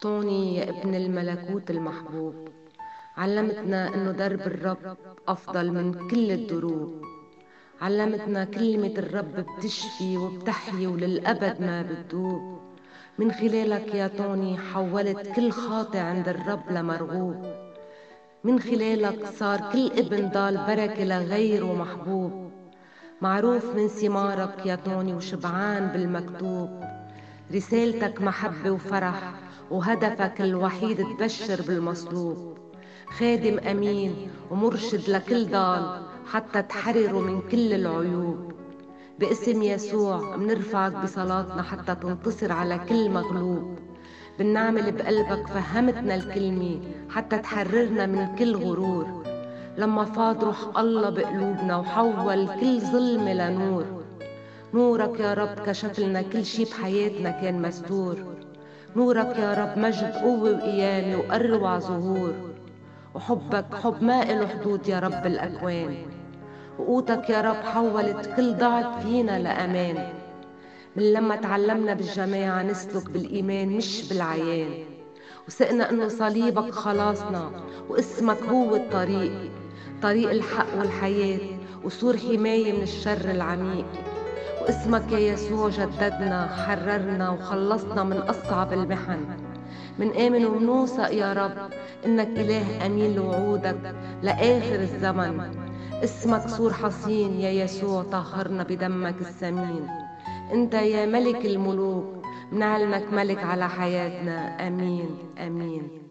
طوني يا ابن الملكوت المحبوب. علمتنا انه درب الرب أفضل من كل الدروب. علمتنا كلمة الرب بتشفي وبتحيي وللأبد ما بتدوب. من خلالك يا طوني حولت كل خاطئ عند الرب لمرغوب. من خلالك صار كل ابن ضال بركة لغيره محبوب. معروف من ثمارك يا طوني وشبعان بالمكتوب. رسالتك محبة وفرح وهدفك الوحيد تبشر بالمصلوب. خادم أمين ومرشد لكل ضال حتى تحرره من كل العيوب. باسم يسوع منرفعك بصلاتنا حتى تنتصر على كل مغلوب. بالنعمل بقلبك فهمتنا الكلمة حتى تحررنا من كل غرور. لما فاض روح الله بقلوبنا وحول كل ظلمة لنور. نورك يا رب كشف لنا كل شي بحياتنا كان مستور. نورك يا رب مجد قوة وقيامة وأروع ظهور. وحبك حب ما إله حدود يا رب الأكوان. وقوتك يا رب حولت كل ضعف فينا لأمان. من لما تعلمنا بالجماعة نسلك بالإيمان مش بالعيان. وثقنا إنه صليبك خلاصنا واسمك هو الطريق. طريق الحق والحياة وسور حماية من الشر العميق. واسمك يا يسوع جددنا حررنا وخلصنا من أصعب المحن. من آمن ومنوثق يا رب إنك إله أمين لوعودك لآخر الزمن. اسمك سور حصين يا يسوع طهرنا بدمك الثمين أنت يا ملك الملوك منعلنك ملك على حياتنا. أمين أمين.